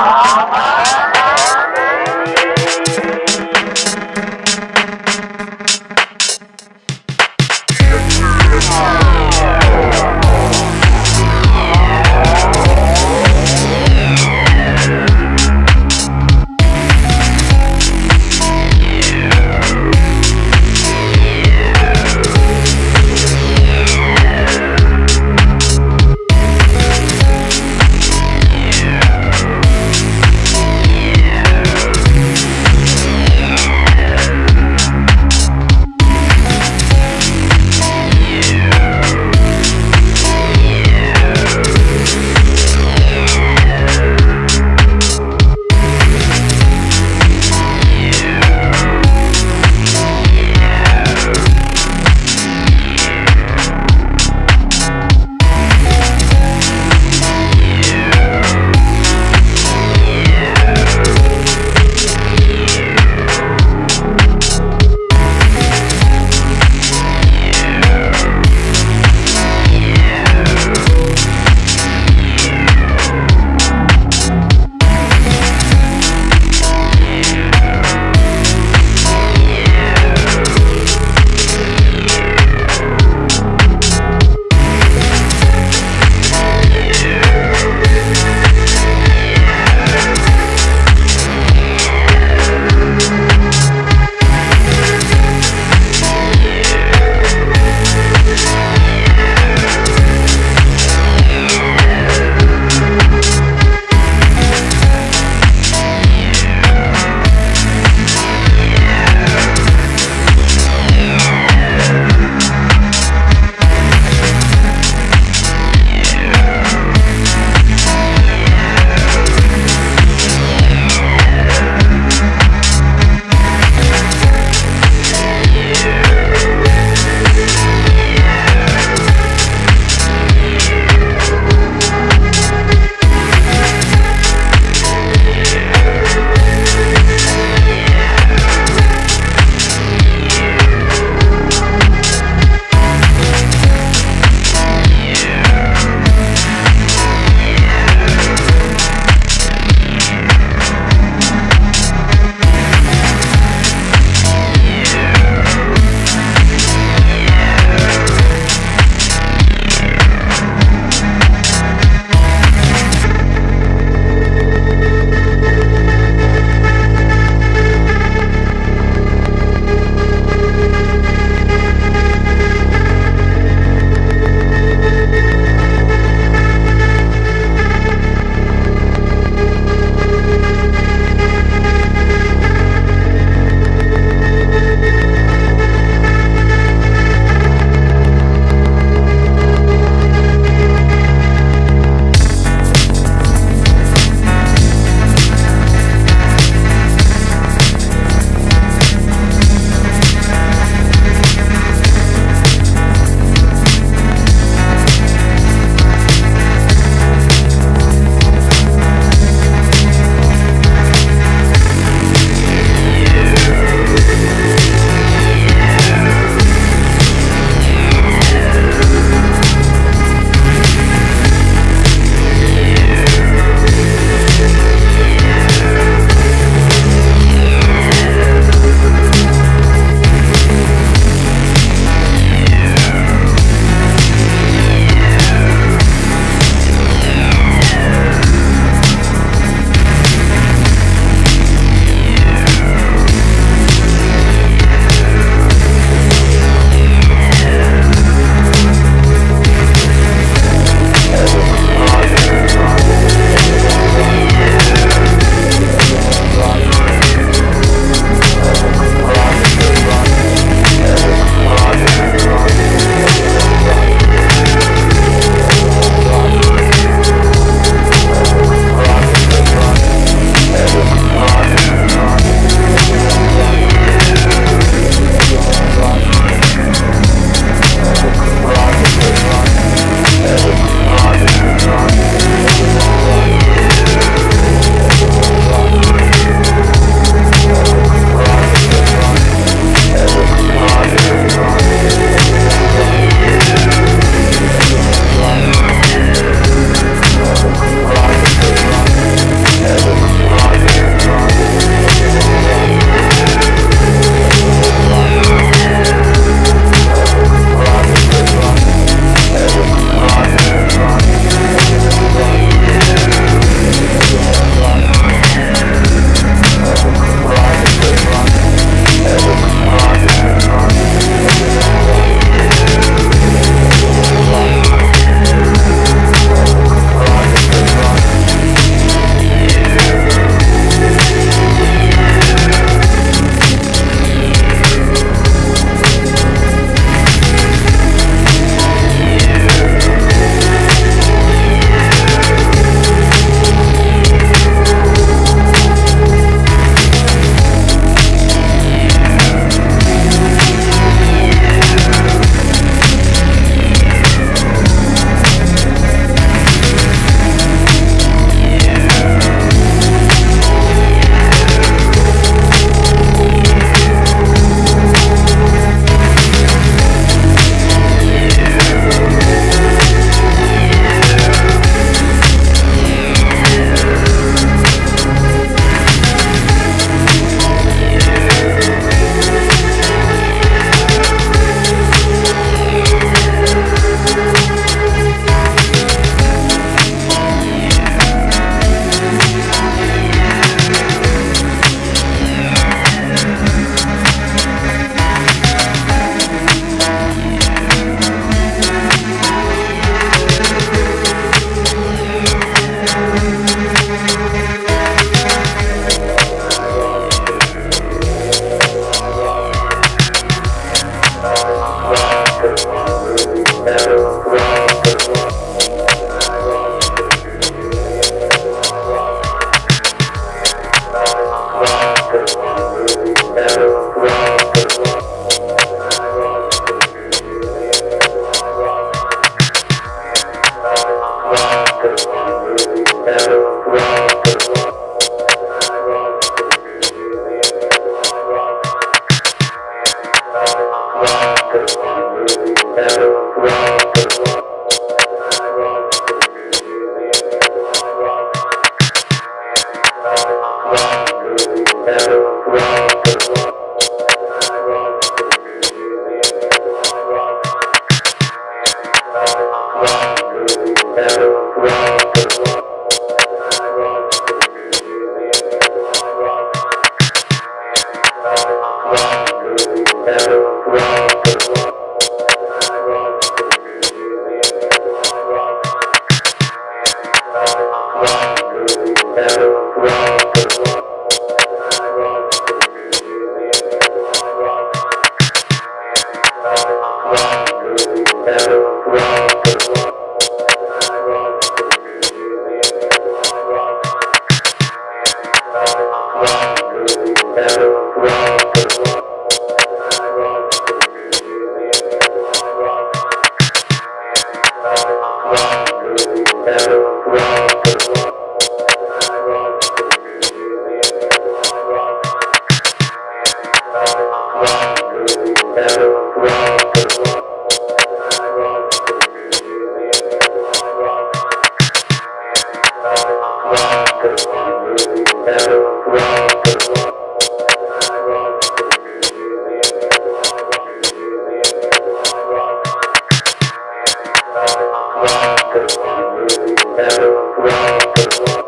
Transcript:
আমার Thank you.